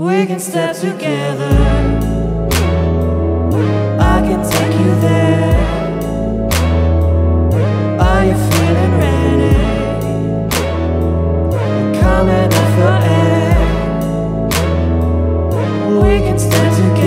We can step together. I can take you there. Are you feeling ready? Coming up for air. We can step together.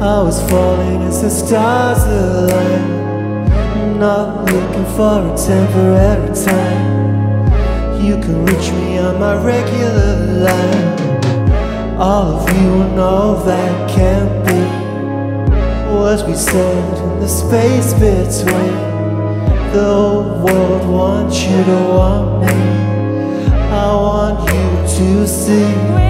I was falling as the stars align. Not looking for a temporary time. You can reach me on my regular line. All of you know that can't be. Was we stand in the space between? The world wants you to want me. I want you to see.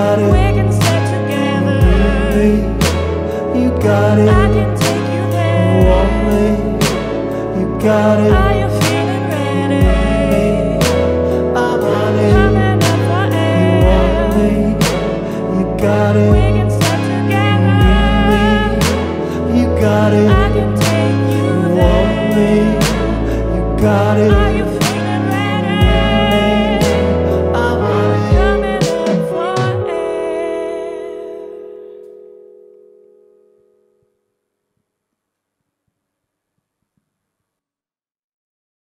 Got We can step together. You got it. I can take you there. Me? You got it. Are you feeling ready? I'm on it. Coming up for You want me? You got it. We can step together. You got it. I can take you You want me? there. You got it.